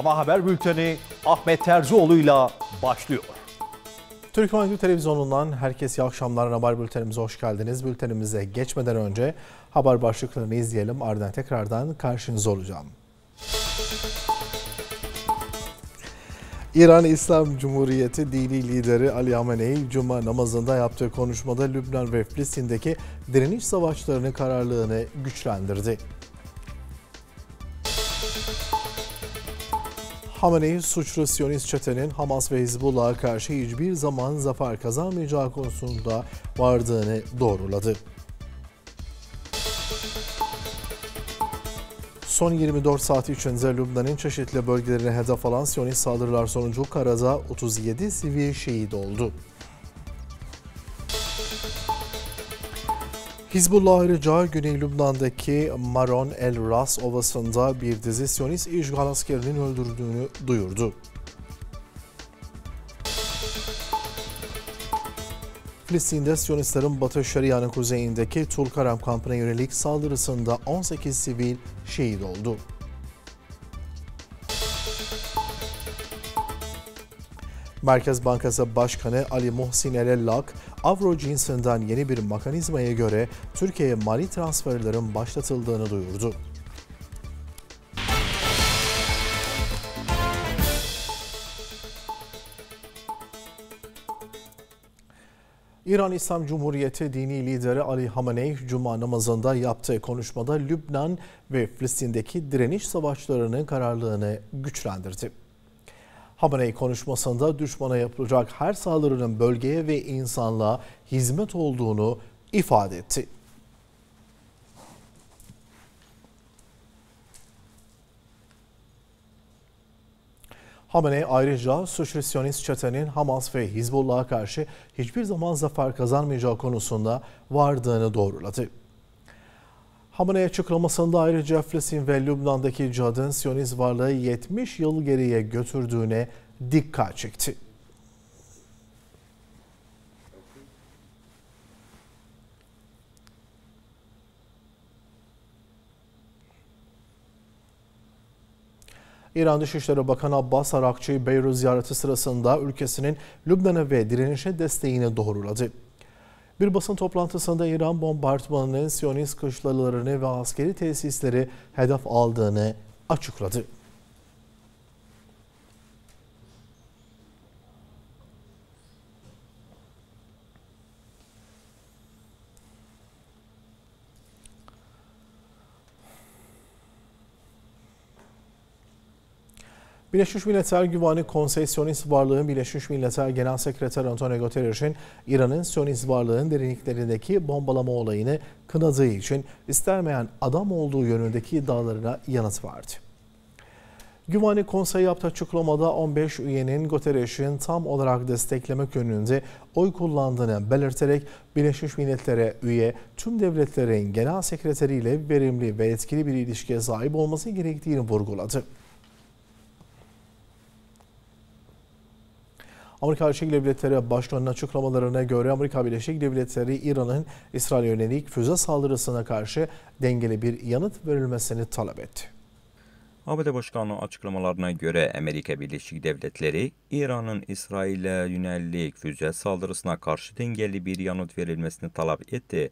Ama haber bülteni Ahmet Terzioğlu'yla başlıyor. Türk Radyo Televizyonu'ndan herkese iyi akşamlar. Haber bültenimize hoş geldiniz. Bültenimize geçmeden önce haber başlıklarını izleyelim. Ardından tekrardan karşınızda olacağım. İran İslam Cumhuriyeti dini lideri Ali Hamenei Cuma namazında yaptığı konuşmada Lübnan ve Filistin'deki direniş savaşlarının kararlılığını güçlendirdi. Hamenei suçlu Siyonist çetenin Hamas ve Hizbullah'a karşı hiçbir zaman zafer kazanmayacağı konusunda vardığını doğruladı. Son 24 saat içinde Lübnan'ın çeşitli bölgelerine hedef alan Siyonist saldırılar sonucu karada 37 sivil şehit oldu. Hizbullah ayrıca Güney Lübnan'daki Maron El Ras Ovası'nda bir dizi Siyonist işgal askerinin öldürdüğünü duyurdu. Filistin'de Siyonistlerin Batı Şeria'nın kuzeyindeki Tulkarem kampına yönelik saldırısında 18 sivil şehit oldu. Merkez Bankası Başkanı Ali Muhsin Elellak, Avro cinsinden yeni bir mekanizmaya göre Türkiye'ye mali transferlerin başlatıldığını duyurdu. İran İslam Cumhuriyeti dini lideri Ali Hamenei Cuma namazında yaptığı konuşmada Lübnan ve Filistin'deki direniş savaşlarının kararlılığını güçlendirdi. Hamenei konuşmasında düşmana yapılacak her saldırının bölgeye ve insanlığa hizmet olduğunu ifade etti. Hamenei ayrıca Sosyalist çetenin Hamas ve Hizbullah'a karşı hiçbir zaman zafer kazanmayacağı konusunda vardığını doğruladı. Hamenei açıklamasında ayrıca Filistin ve Lübnan'daki cadın Siyonist varlığı 70 yıl geriye götürdüğüne dikkat çekti. İran Dışişleri Bakanı Abbas Arakçı Beyrut ziyareti sırasında ülkesinin Lübnan'a ve direnişe desteğini doğruladı. Bir basın toplantısında İran bombardımanının Siyonist kışlalarını ve askeri tesisleri hedef aldığını açıkladı. Birleşmiş Milletler Güvenlik Konseyi Siyonist Varlığı'nın Birleşmiş Milletler Genel Sekreteri Antonio Guterres'in İran'ın Siyonist varlığın derinliklerindeki bombalama olayını kınadığı için istenmeyen adam olduğu yönündeki iddialarına yanıt verdi. Güvenlik Konseyi yaptığı açıklamada 15 üyenin Guterres'in tam olarak desteklemek yönünde oy kullandığını belirterek Birleşmiş Milletler'e üye tüm devletlerin genel sekreteriyle verimli ve etkili bir ilişkiye sahip olması gerektiğini vurguladı. Amerika Birleşik Devletleri Başkanı'nın açıklamalarına göre Amerika Birleşik Devletleri İran'ın İsrail yönelik füze saldırısına karşı dengeli bir yanıt verilmesini talep etti. ABD Başkanı açıklamalarına göre Amerika Birleşik Devletleri İran'ın İsrail'e yönelik füze saldırısına karşı dengeli bir yanıt verilmesini talep etti.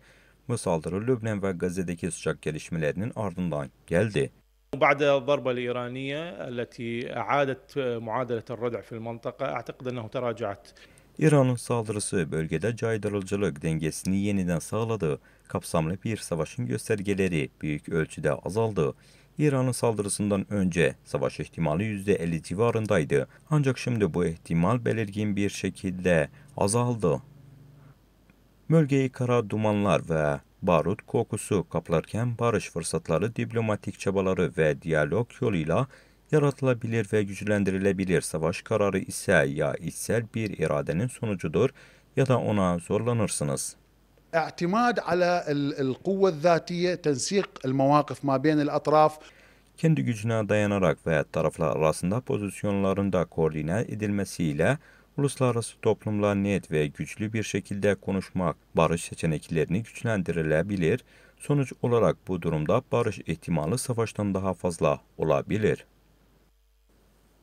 Bu saldırı Lübnan ve Gazze'deki sıcak gelişmelerinin ardından geldi. بعد الضربة الإيرانية التي أعادت معادلة الردع في المنطقة أعتقد أنه تراجعت İran'ın saldırısı bölgede caydırıcılık dengesini yeniden sağladı. Kapsamlı bir savaşın göstergeleri büyük ölçüde azaldı. İran'ın saldırısından önce savaş ihtimali %50 civarındaydı. Ancak şimdi bu ihtimal belirgin bir şekilde azaldı. Bölgeyi kara dumanlar ve barut kokusu kaplarken barış fırsatları, diplomatik çabaları ve diyalog yoluyla yaratılabilir ve güçlendirilebilir. Savaş kararı ise ya içsel bir iradenin sonucudur ya da ona zorlanırsınız. اعتماد على القوة الذاتية تنسيق المواقف ما بين الأطراف kendi gücüne dayanarak ve taraflar arasında pozisyonlarında koordine edilmesiyle uluslararası toplumla net ve güçlü bir şekilde konuşmak barış seçeneklerini güçlendirilebilir. Sonuç olarak bu durumda barış ihtimali savaştan daha fazla olabilir.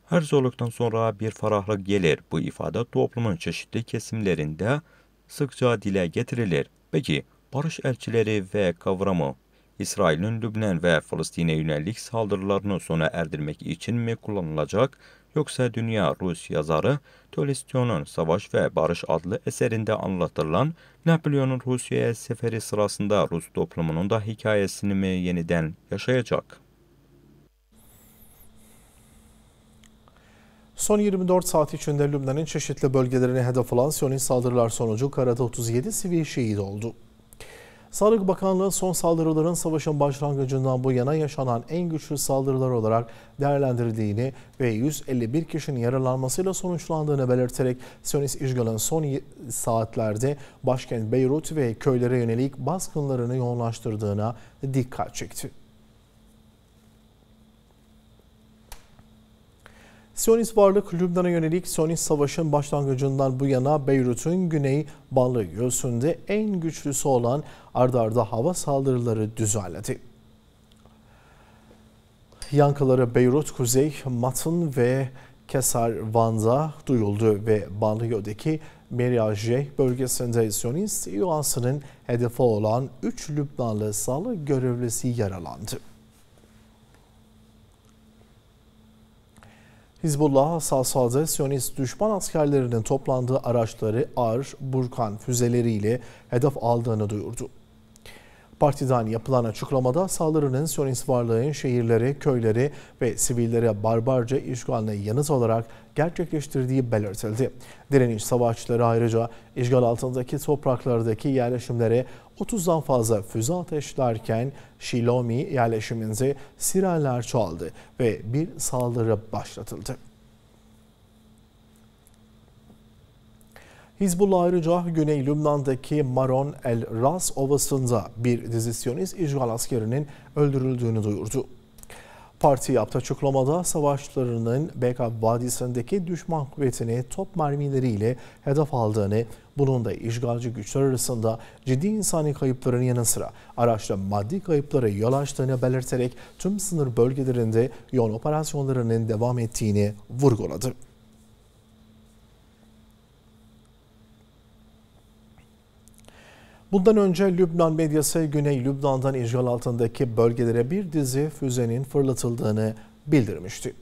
Her zorluktan sonra bir ferahlık gelir. Bu ifade toplumun çeşitli kesimlerinde sıkça dile getirilir. Peki barış elçileri ve kavramı İsrail'in Lübnan ve Filistin'e yönelik saldırılarını sona erdirmek için mi kullanılacak yoksa Dünya Rus yazarı Tolstoy'un Savaş ve Barış adlı eserinde anlatılan Napolyon'un Rusya'ya seferi sırasında Rus toplumunun da hikayesini mi yeniden yaşayacak? Son 24 saat içinde Lübnan'ın çeşitli bölgelerine hedef alan Siyonist saldırılar sonucu karada 37 sivil şehit oldu. Sağlık Bakanlığı son saldırıların savaşın başlangıcından bu yana yaşanan en güçlü saldırılar olarak değerlendirdiğini ve 151 kişinin yaralanmasıyla sonuçlandığını belirterek Siyonist işgalın son saatlerde başkent Beyrut ve köylere yönelik baskınlarını yoğunlaştırdığına dikkat çekti. Siyonist varlık Lübnan'a yönelik Siyonist savaşın başlangıcından bu yana Beyrut'un güney Banlı göğsünde en güçlüsü olan ardarda arda hava saldırıları düzenledi. Yankıları Beyrut, Kuzey, Matın ve Kesar Van'da duyuldu ve Banliyö'deki Meriaje bölgesinde Siyonist yuvansının hedefi olan 3 Lübnanlı sağlık görevlisi yaralandı. Hizbullah Sasa'da Siyonist düşman askerlerinin toplandığı araçları Ar, Burkan füzeleriyle hedef aldığını duyurdu. Partiden yapılan açıklamada saldırının Siyonist varlığın şehirleri, köyleri ve sivillere barbarca işgaline yanıt olarak gerçekleştirdiği belirtildi. Direniş savaşçıları ayrıca işgal altındaki topraklardaki yerleşimlere 30'dan fazla füze ateşlerken Shilomi yerleşiminde sirenler çaldı ve bir saldırı başlatıldı. Hizbullah ayrıca Güney Lübnan'daki Maron El Ras Ovası'nda bir dizi Siyonist işgal askerinin öldürüldüğünü duyurdu. Parti yaptığı açıklamada savaşçılarının Beka Vadisi'ndeki düşman kuvvetini top mermileriyle hedef aldığını, bunun da işgalci güçler arasında ciddi insani kayıpların yanı sıra araçta maddi kayıplara yol açtığını belirterek tüm sınır bölgelerinde yoğun operasyonlarının devam ettiğini vurguladı. Bundan önce Lübnan medyası Güney Lübnan'dan işgal altındaki bölgelere bir dizi füzenin fırlatıldığını bildirmişti.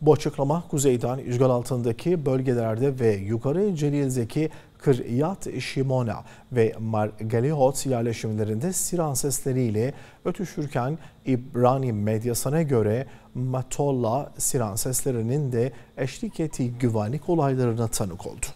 Bu açıklama kuzeyden işgal altındaki bölgelerde ve yukarı Celil'deki Kıryat Şimona ve Margalihot yerleşimlerinde siren sesleriyle ötüşürken İbrani medyasına göre Matolla siren seslerinin de eşlik ettiği güvenlik olaylarına tanık oldu.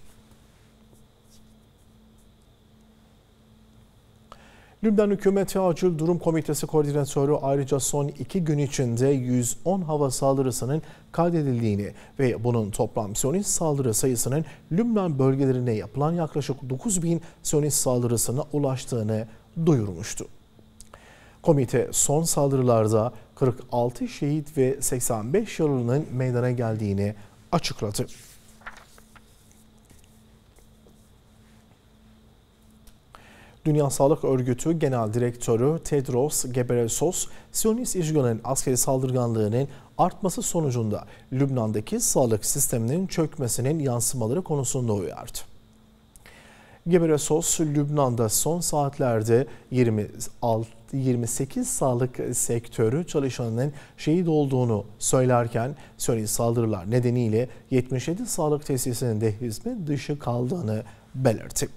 Lübnan Hükümeti Acil Durum Komitesi Koordinatörü ayrıca son iki gün içinde 110 hava saldırısının kaydedildiğini ve bunun toplam Siyonist saldırı sayısının Lübnan bölgelerine yapılan yaklaşık 9 bin Siyonist saldırısına ulaştığını duyurmuştu. Komite son saldırılarda 46 şehit ve 85 yaralının meydana geldiğini açıkladı. Dünya Sağlık Örgütü Genel Direktörü Tedros Ghebreyesus, Siyonist işgalin askeri saldırganlığının artması sonucunda Lübnan'daki sağlık sisteminin çökmesinin yansımaları konusunda uyardı. Gebresos, Lübnan'da son saatlerde 26, 28 sağlık sektörü çalışanının şehit olduğunu söylerken Siyonist saldırılar nedeniyle 77 sağlık tesisinin de hizmet dışı kaldığını belirtti.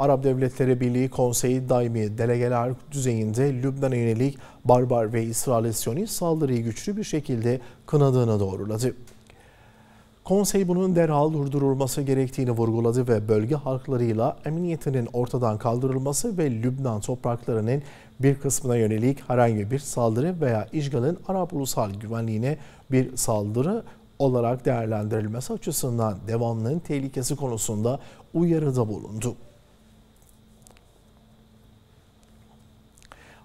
Arap Devletleri Birliği Konseyi Daimi Delegeler düzeyinde Lübnan'a yönelik barbar ve İsrail saldırıyı güçlü bir şekilde kınadığını doğruladı. Konsey bunun derhal durdurulması gerektiğini vurguladı ve bölge halklarıyla emniyetinin ortadan kaldırılması ve Lübnan topraklarının bir kısmına yönelik herhangi bir saldırı veya işgalin Arap ulusal güvenliğine bir saldırı olarak değerlendirilmesi açısından devamlılığın tehlikesi konusunda uyarıda bulundu.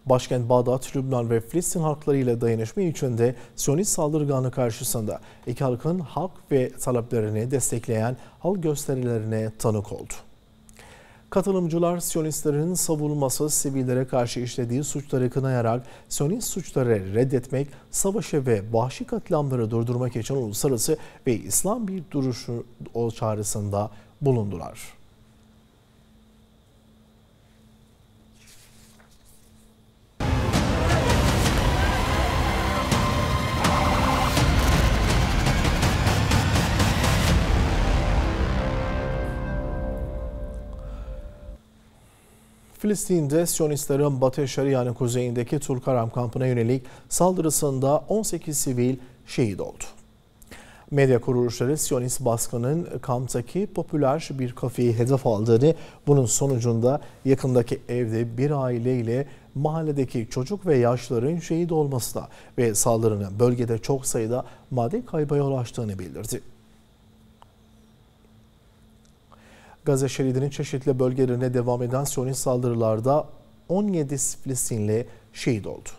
Başkent Bağdat, Lübnan ve Filistin halklarıyla dayanışma içinde Siyonist saldırganı karşısında iki halkın hak ve taleplerini destekleyen halk gösterilerine tanık oldu. Katılımcılar Siyonistlerin savunmasız sivillere karşı işlediği suçları kınayarak Siyonist suçları reddetmek, savaşı ve vahşi katliamları durdurmak için uluslararası ve İslam bir duruşu o çağrısında bulundular. Filistin'de Siyonistlerin Batı Şeria'nın kuzeyindeki Tulkaram kampına yönelik saldırısında 18 sivil şehit oldu. Medya kuruluşları Siyonist baskının kamptaki popüler bir kafeyi hedef aldığını, bunun sonucunda yakındaki evde bir aileyle mahalledeki çocuk ve yaşların şehit olmasına ve saldırının bölgede çok sayıda madde kaybı yol açtığını bildirdi. Gazze şeridinin çeşitli bölgelerine devam eden Siyonist saldırılarda 17 Filistinli şehit oldu.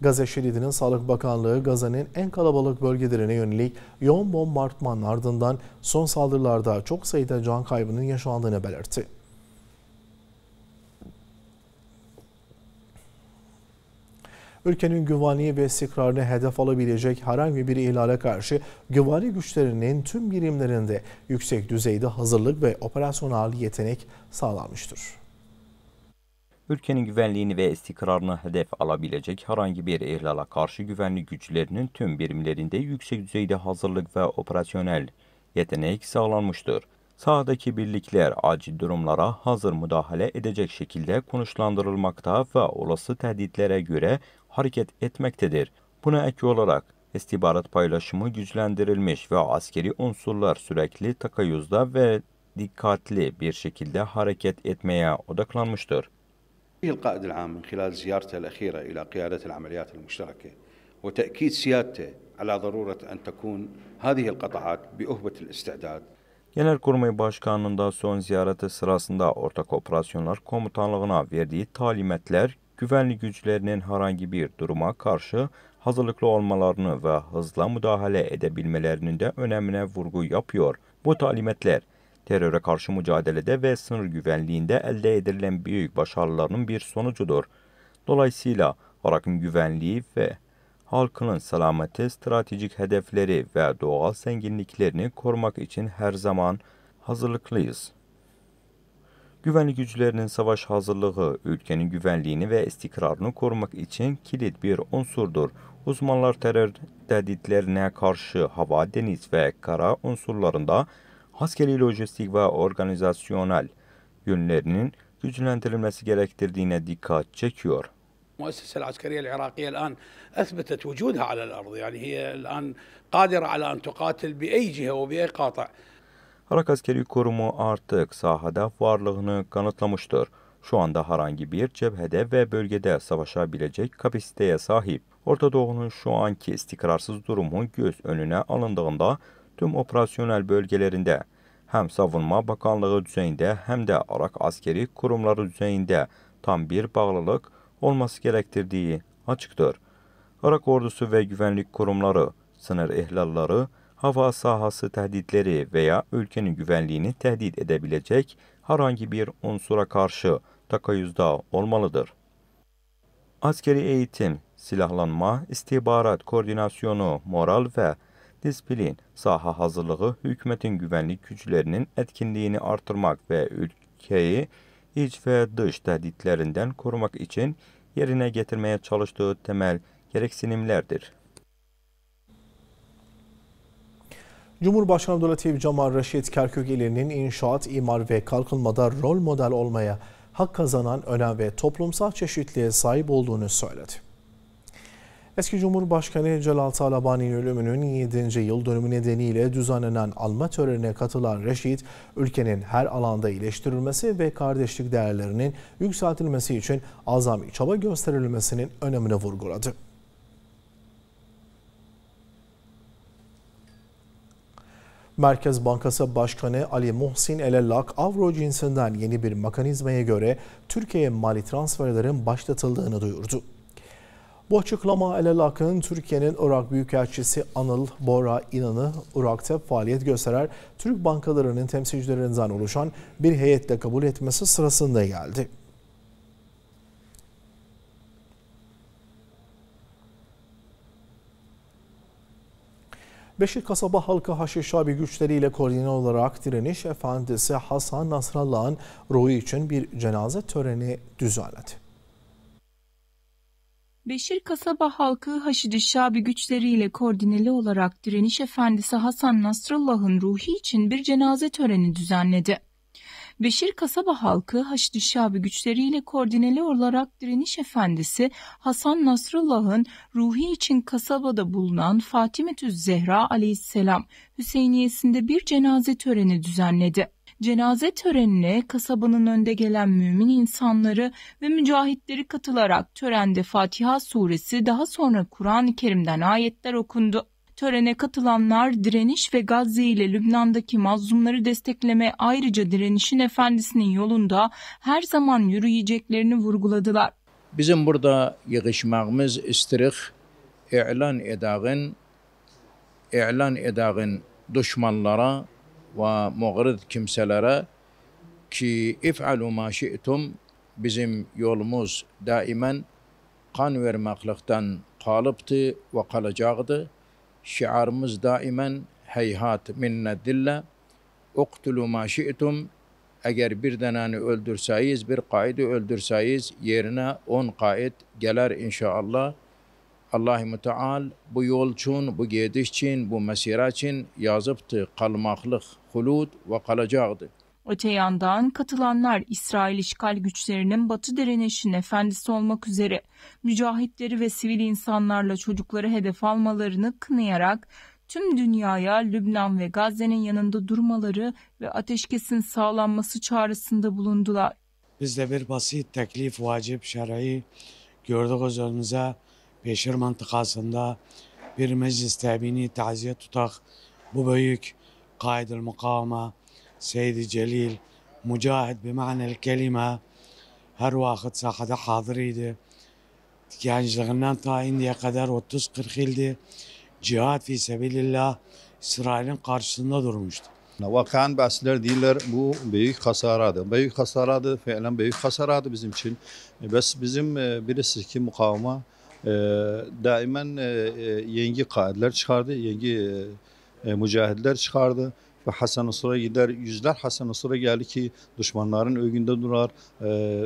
Gazze şeridinin Sağlık Bakanlığı Gazze'nin en kalabalık bölgelerine yönelik yoğun bombardımanın ardından son saldırılarda çok sayıda can kaybının yaşandığını belirtti. Ülkenin güvenliği ve istikrarını hedef alabilecek herhangi bir ihlale karşı güvenlik güçlerinin tüm birimlerinde yüksek düzeyde hazırlık ve operasyonel yetenek sağlanmıştır. Ülkenin güvenliğini ve istikrarını hedef alabilecek herhangi bir ihlala karşı güvenlik güçlerinin tüm birimlerinde yüksek düzeyde hazırlık ve operasyonel yetenek sağlanmıştır. Sahadaki birlikler acil durumlara hazır müdahale edecek şekilde konuşlandırılmakta ve olası tehditlere göre hareket etmektedir. Buna ek olarak istihbarat paylaşımı güçlendirilmiş ve askeri unsurlar sürekli takayüzde ve dikkatli bir şekilde hareket etmeye odaklanmıştır. القائد العام من خلال زيارته الأخيرة إلى قيادة العمليات المشتركة وتأكيد سيادته على ضرورة أن تكون هذه القطاعات بأهبة الاستعداد Genelkurmay Başkanı'nın da son ziyareti sırasında Ortak Operasyonlar Komutanlığı'na verdiği talimatlar güvenlik güçlerinin herhangi bir duruma karşı hazırlıklı olmalarını ve hızla müdahale edebilmelerinin de önemine vurgu yapıyor. Bu talimatlar teröre karşı mücadelede ve sınır güvenliğinde elde edilen büyük başarılarının bir sonucudur. Dolayısıyla Irak'ın güvenliği ve halkının selameti, stratejik hedefleri ve doğal zenginliklerini korumak için her zaman hazırlıklıyız. Güvenlik güçlerinin savaş hazırlığı ülkenin güvenliğini ve istikrarını korumak için kilit bir unsurdur. Uzmanlar terör tehditlerine karşı hava, deniz ve kara unsurlarında askeri lojistik ve organizasyonel yönlerinin güçlendirilmesi gerektirdiğine dikkat çekiyor. المؤسسة العسكرية العراقية الآن أثبتت وجودها على الأرض يعني هي الآن قادرة على أن تقاتل بأي جهة وبأي قاطع Irak Askeri Kurumu artık sahada varlığını kanıtlamıştır. Şu anda herhangi bir cephede ve bölgede savaşabilecek kapasiteye sahip. Orta Doğu'nun şu anki istikrarsız durumu göz önüne alındığında tüm operasyonel bölgelerinde hem Savunma Bakanlığı düzeyinde hem de Irak askeri kurumları düzeyinde tam bir bağlılık olması gerektirdiği açıktır. Irak ordusu ve güvenlik kurumları, sınır ihlalları, hava sahası tehditleri veya ülkenin güvenliğini tehdit edebilecek herhangi bir unsura karşı takayüzde olmalıdır. Askeri eğitim, silahlanma, istihbarat koordinasyonu, moral ve disiplin, saha hazırlığı hükümetin güvenlik güçlerinin etkinliğini artırmak ve ülkeyi iç ve dış tehditlerinden korumak için yerine getirmeye çalıştığı temel gereksinimlerdir. Cumhurbaşkanı Abdülhatif Cemal Reşit Kerkükeli'nin inşaat, imar ve kalkınmada rol model olmaya hak kazanan önem ve toplumsal çeşitliğe sahip olduğunu söyledi. Eski Cumhurbaşkanı Celal Talabani'nin ölümünün 7. yıl dönümü nedeniyle düzenlenen alma törenine katılan Reşit, ülkenin her alanda iyileştirilmesi ve kardeşlik değerlerinin yükseltilmesi için azami çaba gösterilmesinin önemini vurguladı. Merkez Bankası Başkanı Ali Muhsin Elellak, Avro cinsinden yeni bir mekanizmaya göre Türkiye'ye mali transferlerin başlatıldığını duyurdu. Bu açıklama El Akın Türkiye'nin Irak Büyükelçisi Anıl Bora İnan'ı Irak'ta faaliyet gösteren Türk bankalarının temsilcilerinden oluşan bir heyetle kabul etmesi sırasında geldi. Beşik kasaba halkı haşiş abi güçleriyle koordine olarak direniş efendisi Hasan Nasrallah'ın ruhu için bir cenaze töreni düzenledi. Beşir kasaba halkı Haşid-i Şabi güçleriyle koordineli olarak direniş efendisi Hasan Nasrallah'ın ruhi için bir cenaze töreni düzenledi. Beşir kasaba halkı Haşid-i Şabi güçleriyle koordineli olarak direniş efendisi Hasan Nasrallah'ın ruhi için kasabada bulunan Fatimetüz Zehra aleyhisselam Hüseyiniyesinde bir cenaze töreni düzenledi. Cenaze törenine kasabanın önde gelen mümin insanları ve mücahitleri katılarak törende Fatiha suresi daha sonra Kur'an-ı Kerim'den ayetler okundu. Törene katılanlar direniş ve Gazze ile Lübnan'daki mazlumları destekleme ayrıca direnişin efendisinin yolunda her zaman yürüyeceklerini vurguladılar. Bizim burada yığışmağımız istirik ilan edağın ilan edağın düşmanlara ve muğrid kimselere ki if'alu ma şi'tum bizim yolumuz daimen kan vermeklikten kalıptı ve kalacaktı. Şiarımız daimen heyhat minne dille uktulu ma şi'tum eğer bir deneni öldürseyiz, bir kaidi öldürseyiz yerine on kaid gelir inşallah. Allah-u Müteal bu yol için, bu gidiş için, bu mesire için yazıptı kalmaklık, hulud ve kalacaktı. Öte yandan katılanlar İsrail işgal güçlerinin Batı direnişinin efendisi olmak üzere mücahitleri ve sivil insanlarla çocukları hedef almalarını kınayarak tüm dünyaya Lübnan ve Gazze'nin yanında durmaları ve ateşkesin sağlanması çağrısında bulundular. Biz de bir basit teklif, vacip, şer'i gördüğümüz önümüze Beşir mantıkasında bir meclis tebini taziye tutak bu büyük kaidil mukaveme Seydi Celil mücahid bir manel kelime her vakit sahada hazırıydı. Gençliğinden ta indiye kadar 30-40 yıldı cihad fi sebilillah İsrail'in karşısında durmuştu. Vakan bahsler değiller bu büyük hasaradı. Büyük hasaradı, fiilen büyük hasaradı bizim için. Bes bizim birisi ki mukaveme daimen yengi kaidler çıkardı, yengi mücahidler çıkardı ve Hasan Nasır'a gider. Yüzler Hasan Nasır'a geldi ki düşmanların övgünde durar,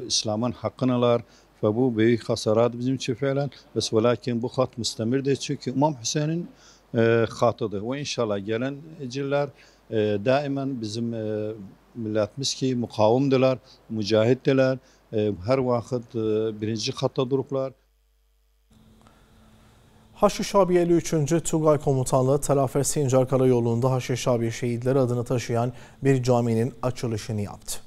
İslam'ın hakkını alar ve bu büyük hasarat bizim için fiilen. Bes velakin bu hat müstemirdir çünkü İmam Hüseyin'in hatıdır. Ve inşallah gelen ecirler daimen bizim milletimiz ki mukavimdiler, mücahittiler. Her vakit birinci katta duruplar. Haçlı Şabi 53. Tugay Komutanlığı Telafer Sincar Karayolu'nda Haçlı Şabi şehitleri adını taşıyan bir caminin açılışını yaptı.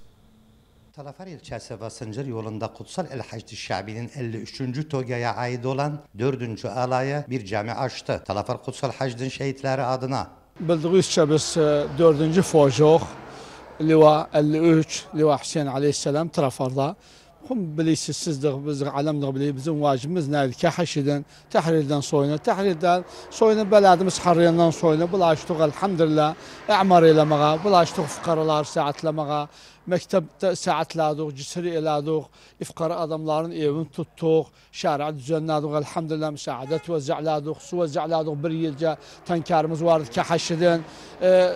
Talafer ilçesi Basıncır yolunda Kutsal El Hacd Şabi'nin 53. Toga'ya ait olan 4. alaya bir cami açtı. Talafer Kutsal Hacd'in şehitleri adına. Bildiğinizce biz 4. Fojok, Liva 53, Liva Hüseyin Aleyhisselam Trafar'da هم bilinçsizdir biz aləmdir bilir bizim vacibimiz nədir? Ki həşidən təhrirdən soyuna təhrirdən soyuna bələdimiz harriyandan soyuna bulaşdıq elhamdülillah. Əmar eləməyə bulaşdıq fıqaralar saatləməyə mektepte saatladık, cisri eladık, ifkara adamların evini tuttuk, şari'a düzenledik, elhamdülillah müsaadet vezza'ladık, su vezza'ladık bir yılca tankarımız vardı ki haşiden, e,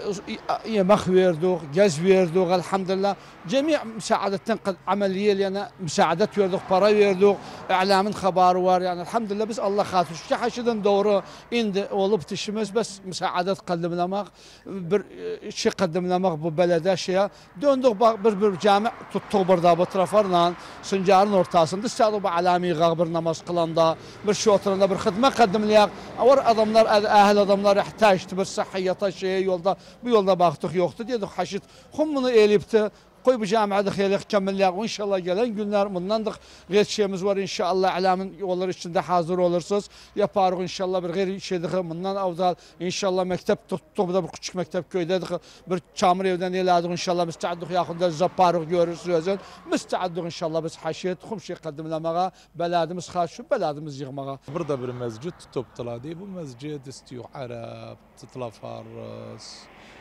yemek verdik, gez verdik, elhamdülillah. Cemi müsaadetten ameliye yani müsaadet verdik, para verdik, i'lamın habarı var yani elhamdülillah biz Allah hatır. Ki haşiden doğru indi olup tişimiz bes müsaadet kaddimlemek, bir şey kaddimlemek bu belediye şeye döndük bak bir bir cami tuttuq burada bu trafarla Sincarın ortasında istədik bu alami bir namaz qılanda bir şey oturanda bir xidmət qədimləyək. Var adamlar əhl adamlar ihtaçdı bir sıhhiyyata şeye yolda bu yolda baxdıq yoxdur dedik haşit. Xum bunu elibdi Koy bu camiada xeyirlik kemirliyak. İnşallah gelen günler bundandık. Gayet şeyimiz var inşallah. Alamın yolları içinde hazır olursunuz. Yaparız inşallah bir gayri şeydik. Bundan avdal inşallah mektep tuttuk. da bir küçük mektep köydedik. Bir çamur evden eyledik inşallah. Müstaaddık yakında zaparık görürsünüz. Müstaaddık inşallah biz haşiyet. Kumşi kadimlemeye. Beladımız haşu. Beladımız yığmaya. Burada bir mescid tutuladı. Bu mescid istiyor Arap, Tıtla Faras,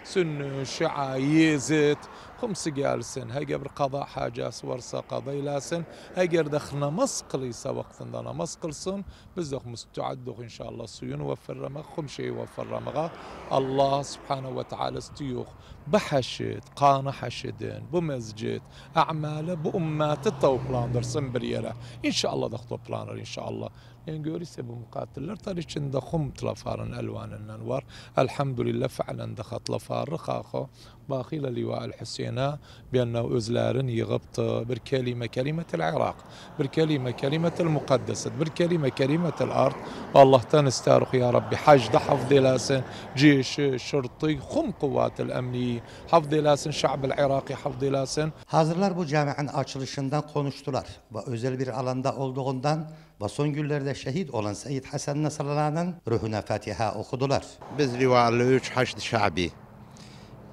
Sünni, Şia, Yezid. Kumsi gelsin. لاسن هجر قضاء حاجة ورسا قضاء لاسن هجر دخلنا مسقلي سوقتن دنا مسقلسن بزخ مستعد إن شاء الله سيون وفر رمغ خمشي وفر رمغا الله سبحانه وتعالى استيوخ بحشد قانا حشدين بمسجد أعمال بأمات التو بلانر سنبريرة إن شاء الله دخلوا بلانر إن شاء الله ينقولي سبو مقاتلر تاريشن خم تلفارن ألوان النوار الحمد لله فعلا دخلت لفار رخاخو xaxo. باقي لواء الحسينة بأنه أزلارن يغبط بالكلمة كلمة العراق بالكلمة كلمة المقدسة بالكلمة كلمة الأرض والله تنستارخ يا ربي حشد حفظ لاسن جيش شرطي خم قوات الأمنية حفظ لاسن شعب العراقي حفظ لاسن Hazırlar bu camianın açılışından konuştular ve özel bir alanda olduğundan ve son günlerde şehit olan Seyyid Hasan Nasrallah'ın ruhuna Fatiha okudular. Biz rivalü 3 haşd şabi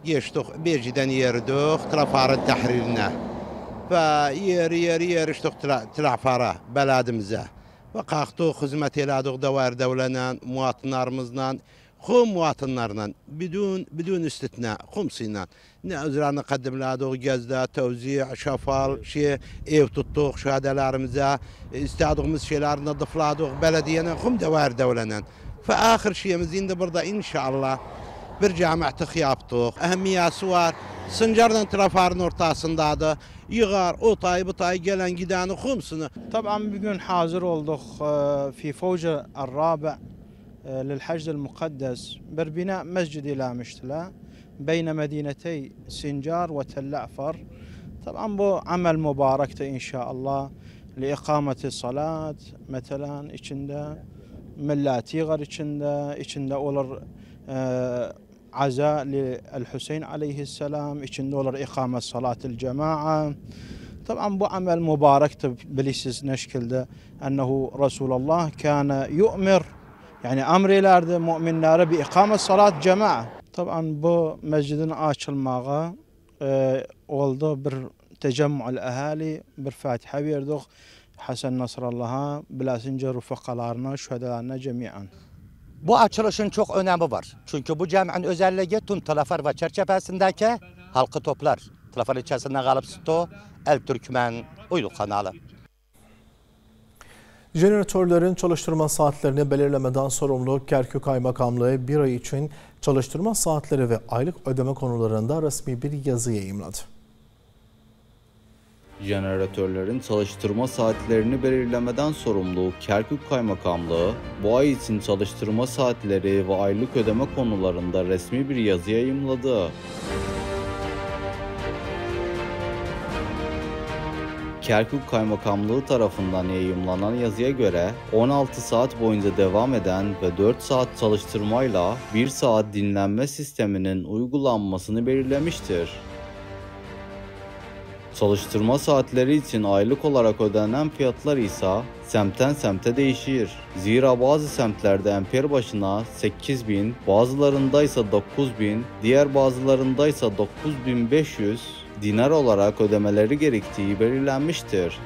geçtik Beciden yerdik Trafar'ın tahririne. Ve yer yer yeriştik Trafar'a, beladimize. Ve kalktık, hizmet eyledik devar devlenen, muatınlarımızla, Xum muatınlarla, bidun, bidun istitna, Xumsiyle. Ne üzerine kadimladık, gezde, tevzi, şafal, şey, ev tuttuk şadelerimize, istediğimiz şeyleri nadıfladık, belediyenin Xum devar devlenen. Ve ahir şeyimiz indi burada inşallah bir cəmiyyəti yapdıq. Əhəmiyyəsi var. Sıncardan trafarın ortasındadır. Yığar, o tay, bu tay gelen gideni kumsunu. طبعا bugün hazır olduk في فوجة الرابع للحج المقدس بربناء مسجد إلى مشتلة بين مدينتي سنجار وتل أعفر طبعا bu عمل مباركة إن شاء الله لإقامة الصلاة مثلا içinde millet yığar içinde içinde olur عزاء للحسين عليه السلام دولار إقامة صلاة الجماعة. طبعا بو عمل مبارك بليسز نشكل ده أنه رسول الله كان يؤمر يعني أمر الأرض مؤمن نار بإقامة صلاة جماعة. طبعا بو مسجد الماغا أه ولده بر تجمع الأهالي بالفاتحة حبيردوخ حسن نصر الله بلاسنجر رفقالارنا شهدنا جميعا. Bu açılışın çok önemi var. Çünkü bu cami'nin özelliği tüm Talafar ve çerçevesindeki halkı toplar. Talafar içerisinde kalıp Sto, El Türkmen, Uydu kanalı. Jeneratörlerin çalıştırma saatlerini belirlemeden sorumlu Kerkük Kaymakamlığı bir ay için çalıştırma saatleri ve aylık ödeme konularında resmi bir yazı yayımladı. Jeneratörlerin çalıştırma saatlerini belirlemeden sorumlu Kerkük Kaymakamlığı, bu ay için çalıştırma saatleri ve aylık ödeme konularında resmi bir yazı yayımladı. Kerkük Kaymakamlığı tarafından yayımlanan yazıya göre 16 saat boyunca devam eden ve 4 saat çalıştırmayla 1 saat dinlenme sisteminin uygulanmasını belirlemiştir. Çalıştırma saatleri için aylık olarak ödenen fiyatlar ise semtten semte değişir. Zira bazı semtlerde amper başına 8000, bazılarında ise 9000, diğer bazılarında ise 9500 dinar olarak ödemeleri gerektiği belirlenmiştir.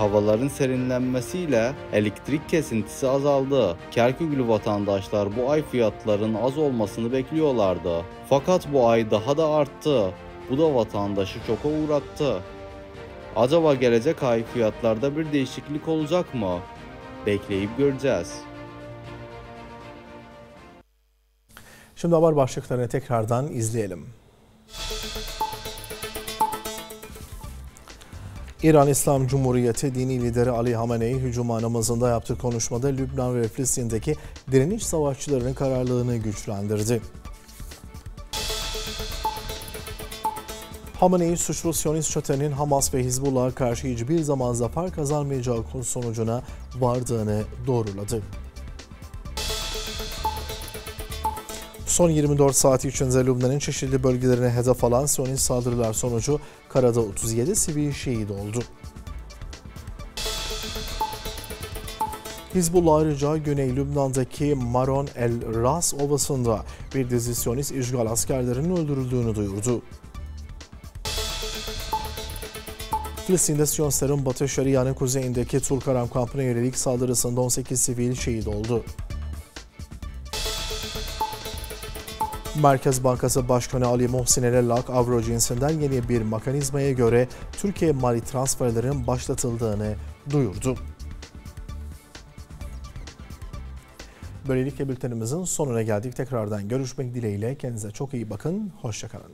Havaların serinlenmesiyle elektrik kesintisi azaldı. Kerküklü vatandaşlar bu ay fiyatların az olmasını bekliyorlardı. Fakat bu ay daha da arttı. Bu da vatandaşı şoka uğrattı. Acaba gelecek ay fiyatlarda bir değişiklik olacak mı? Bekleyip göreceğiz. Şimdi haber başlıklarını tekrardan izleyelim. İran İslam Cumhuriyeti dini lideri Ali Hamenei hücuma namazında yaptığı konuşmada Lübnan ve Filistin'deki direniş savaşçılarının kararlılığını güçlendirdi. Hamenei suçlu Siyonist çetenin Hamas ve Hizbullah'a karşı hiçbir zaman zafer kazanmayacağı sonucuna vardığını doğruladı. Son 24 saat içinde Lübnan'ın çeşitli bölgelerine hedef alan Siyonist saldırılar sonucu karada 37 sivil şehit oldu. Hizbullah ayrıca Güney Lübnan'daki Maron El Ras Ovası'nda bir dizi Siyonist işgal askerlerinin öldürüldüğünü duyurdu. Filistin'de Siyonistlerin Batı Şeria'nın kuzeyindeki Tulkaram kampına yönelik saldırısında 18 sivil şehit oldu. Merkez Bankası Başkanı Ali Muhsin Elellak, avro cinsinden yeni bir mekanizmaya göre Türkiye mali transferlerin başlatıldığını duyurdu. Böylelikle bültenimizin sonuna geldik. Tekrardan görüşmek dileğiyle. Kendinize çok iyi bakın. Hoşçakalın.